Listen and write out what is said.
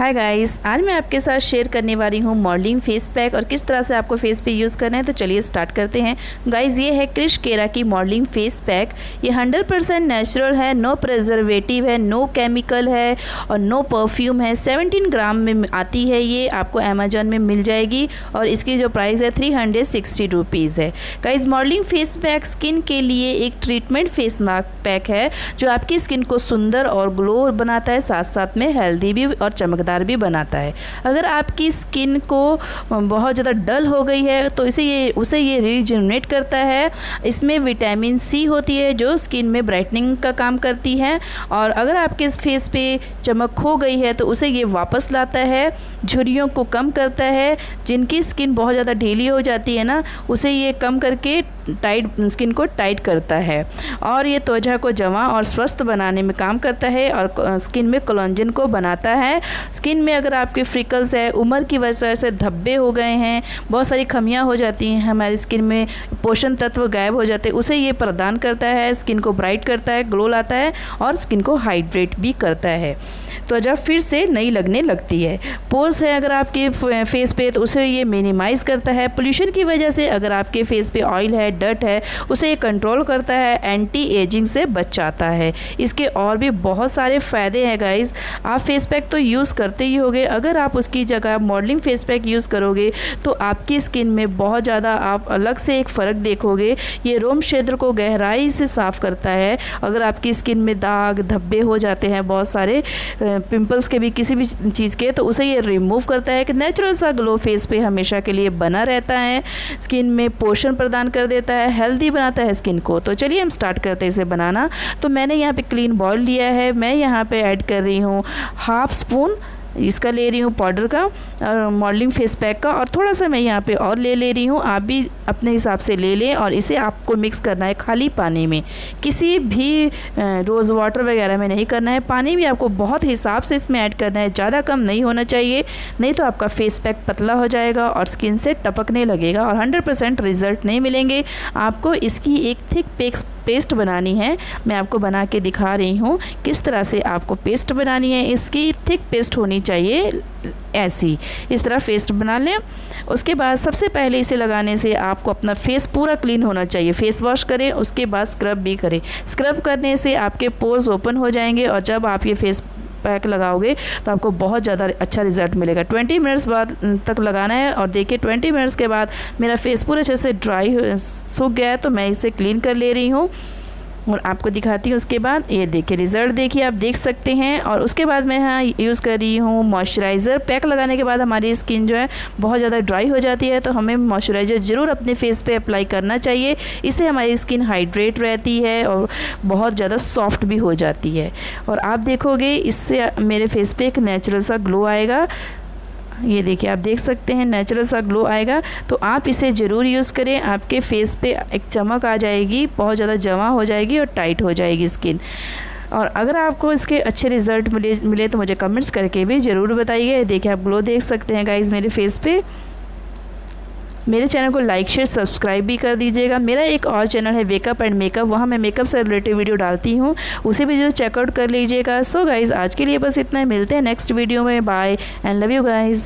Hi guys आज मैं आपके साथ शेयर करने वाली हूँ मॉडलिंग फेस पैक और किस तरह से आपको फेस पे यूज़ करना है तो चलिए स्टार्ट करते हैं। गाइस ये है क्रिश केरा की मॉडलिंग फेस पैक ये 100% परसेंट नेचुरल है नो प्रिजर्वेटिव है नो केमिकल है और नो परफ्यूम है। 17 ग्राम में आती है ये, आपको अमेजोन में मिल जाएगी और इसकी जो प्राइस है थ्री हंड्रेड है। Guys modelling face pack skin के लिए एक ट्रीटमेंट फेस मास्क पैक है, जो आपकी स्किन को सुंदर और ग्लो बनाता है साथ साथ में हेल्दी भी और चमकदार चमकदार भी बनाता है। अगर आपकी स्किन को बहुत ज़्यादा डल हो गई है तो इसे ये, उसे ये रिजनरेट करता है। इसमें विटामिन सी होती है, जो स्किन में ब्राइटनिंग का काम करती है। और अगर आपके फेस पे चमक खो गई है तो उसे ये वापस लाता है। झुरियों को कम करता है, जिनकी स्किन बहुत ज़्यादा ढीली हो जाती है ना, उसे ये कम करके टाइट स्किन को टाइट करता है। और ये त्वचा को जमा और स्वस्थ बनाने में काम करता है और स्किन में कोलांजन को बनाता है। स्किन में अगर आपके फ्रिकल्स है, उम्र की वजह से धब्बे हो गए हैं, बहुत सारी खमियाँ हो जाती हैं, हमारी स्किन में पोषण तत्व गायब हो जाते हैं, उसे ये प्रदान करता है, स्किन को ब्राइट करता है, ग्लो लाता है और स्किन को हाइड्रेट भी करता है। त्वचा फिर से नई लगने लगती है, पोर्स है अगर आपके फेस पे तो उसे ये मिनिमाइज़ करता है। पोल्यूशन की वजह से अगर आपके फेस पे ऑयल है डट है, उसे ये कंट्रोल करता है एंटी एजिंग से बचाता है। इसके और भी बहुत सारे फ़ायदे हैं गाइज़ आप फेस पैक तो यूज़ करते ही होगे। अगर आप उसकी जगह मॉडलिंग फेस पैक यूज़ करोगे तो आपकी स्किन में बहुत ज़्यादा आप अलग से एक फ़र्क देखोगे। ये रोम क्षेत्र को गहराई से साफ़ करता है। अगर आपकी स्किन में दाग, धब्बे हो जाते हैं बहुत सारे पिंपल्स के भी किसी भी चीज़ के तो उसे ये रिमूव करता है। कि नेचुरल सा ग्लो फेस पे हमेशा के लिए बना रहता है। स्किन में पोषण प्रदान कर देता है हेल्दी बनाता है स्किन को। तो चलिए हम स्टार्ट करते हैं इसे बनाना। तो मैंने यहाँ पे क्लीन बॉल लिया है। मैं यहाँ पे ऐड कर रही हूँ हाफ़ स्पून इसका ले रही हूँ पाउडर का, और मॉडलिंग फेस पैक का, और थोड़ा सा मैं यहाँ पे और ले ले रही हूँ। आप भी अपने हिसाब से ले लें और इसे आपको मिक्स करना है खाली पानी में। किसी भी रोज़ वाटर वगैरह में नहीं करना है। पानी भी आपको बहुत हिसाब से इसमें ऐड करना है। ज़्यादा कम नहीं होना चाहिए, नहीं तो आपका फेस पैक पतला हो जाएगा और स्किन से टपकने लगेगा और हंड्रेड रिज़ल्ट नहीं मिलेंगे। आपको इसकी एक थिक पेक्स पेस्ट बनानी है। मैं आपको बना के दिखा रही हूँ किस तरह से आपको पेस्ट बनानी है। इसकी थिक पेस्ट होनी चाहिए। ऐसी। इस तरह पेस्ट बना लें। उसके बाद सबसे पहले इसे लगाने से आपको अपना फेस पूरा क्लीन होना चाहिए। फेस वॉश करें, उसके बाद स्क्रब भी करें। स्क्रब करने से आपके पोर्स ओपन हो जाएँगे और जब आप ये फेस पैक लगाओगे तो आपको बहुत ज़्यादा अच्छा रिज़ल्ट मिलेगा। 20 मिनट्स बाद तक लगाना है और देखिए 20 मिनट्स के बाद मेरा फेस पूरे अच्छे से ड्राई सूख गया है तो मैं इसे क्लीन कर ले रही हूँ। और आपको दिखाती हूँ, उसके बाद ये देखिए, रिज़ल्ट देखिए, आप देख सकते हैं। और उसके बाद मैं यहाँ यूज़ कर रही हूँ मॉइस्चराइज़र। पैक लगाने के बाद हमारी स्किन जो है, बहुत ज़्यादा ड्राई हो जाती है तो हमें मॉइस्चराइज़र ज़रूर अपने फेस पे अप्लाई करना चाहिए। इससे हमारी स्किन हाइड्रेट रहती है और बहुत ज़्यादा सॉफ्ट भी हो जाती है। और आप देखोगे, इससे मेरे फेस पे एक नेचुरल सा ग्लो आएगा। ये देखिए, आप देख सकते हैं नेचुरल सा ग्लो आएगा। तो आप इसे ज़रूर यूज़ करें, आपके फेस पे एक चमक आ जाएगी, बहुत ज़्यादा जमा हो जाएगी और टाइट हो जाएगी स्किन और अगर आपको इसके अच्छे रिज़ल्ट मिले मिले तो मुझे कमेंट्स करके भी ज़रूर बताइए। देखिए, आप ग्लो देख सकते हैं गाइज़ मेरे फेस पे। मेरे चैनल को लाइक, शेयर, सब्सक्राइब भी कर दीजिएगा। मेरा एक और चैनल है वेकअप एंड मेकअप वहाँ मैं मेकअप से रिलेटेड वीडियो डालती हूँ। उसे भी जो चेकआउट कर लीजिएगा। सो गाइज़ आज के लिए बस इतना ही। मिलते हैं नेक्स्ट वीडियो में। Bye and love you guys